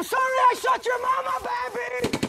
I'm sorry I shot your mama, baby!